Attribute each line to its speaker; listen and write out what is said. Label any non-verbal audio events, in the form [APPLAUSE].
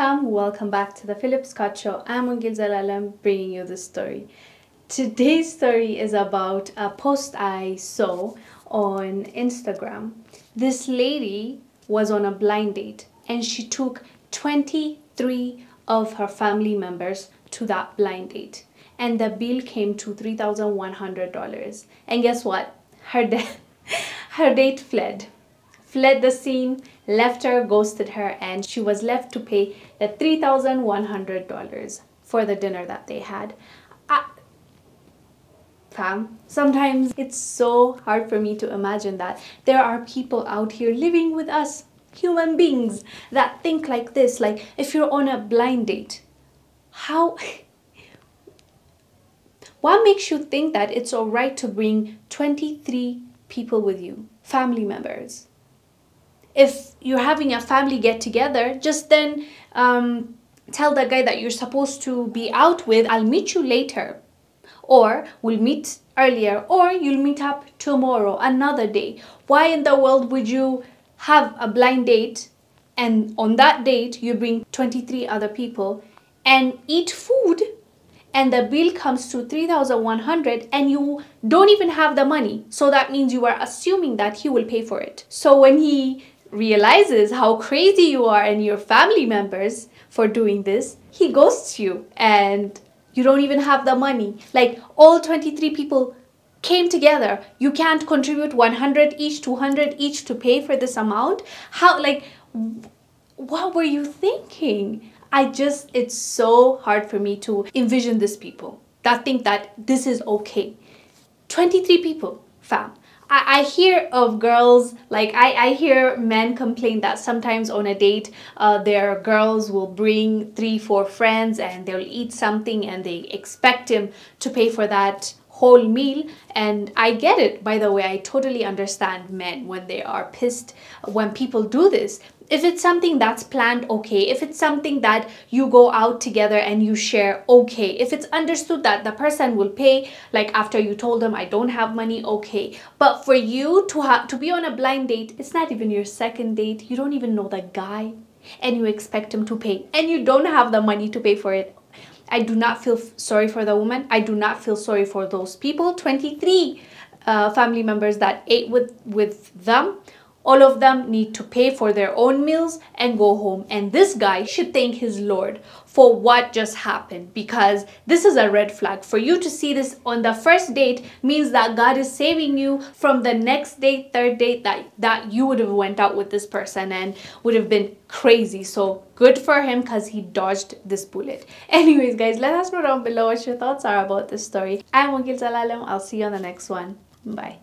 Speaker 1: fam, welcome back to the Phillip Scott Show. I'm Wongel Zelalem bringing you this story. Today's story is about a post I saw on Instagram. This lady was on a blind date and she took 23 of her family members to that blind date. And the bill came to $3,100. And guess what? Her, [LAUGHS] her date fled fled the scene, left her, ghosted her, and she was left to pay the $3,100 for the dinner that they had. I, fam, sometimes it's so hard for me to imagine that there are people out here living with us, human beings, that think like this. Like, if you're on a blind date, how. [LAUGHS] what makes you think that it's alright to bring 23 people with you, family members? If you're having a family get together, just then um, tell the guy that you're supposed to be out with, I'll meet you later. Or we'll meet earlier, or you'll meet up tomorrow, another day. Why in the world would you have a blind date and on that date you bring 23 other people and eat food and the bill comes to 3100 and you don't even have the money so that means you are assuming that he will pay for it so when he realizes how crazy you are and your family members for doing this, he ghosts you and you don't even have the money. Like all 23 people came together. You can't contribute 100 each, 200 each to pay for this amount. How, like, what were you thinking? I just, it's so hard for me to envision these people that think that this is okay. 23 people, fam. I, I hear of girls like I, I hear men complain that sometimes on a date uh, their girls will bring three four friends and they'll eat something and they expect him to pay for that whole meal. And i get it by the way i totally understand men when they are pissed when people do this. If it's something that's planned okay. If it's something that you go out together and you share okay. If it's understood that the person will pay like after you told them i don't have money okay. But for you to have to be on a blind date it's not even your second date. You don't even know the guy. And you expect him to pay. And you don't have the money to pay for it I do not feel sorry for the woman. I do not feel sorry for those people. 23 uh, family members that ate with, with them all of them need to pay for their own meals and go home. And this guy should thank his Lord for what just happened because this is a red flag. For you to see this on the first date means that God is saving you from the next date, third date that, that you would have went out with this person and would have been crazy. So good for him because he dodged this bullet. [LAUGHS] Anyways, guys, let us know down below what your thoughts are about this story. I'm Wongel Zelalem. I'll see you on the next one. Bye.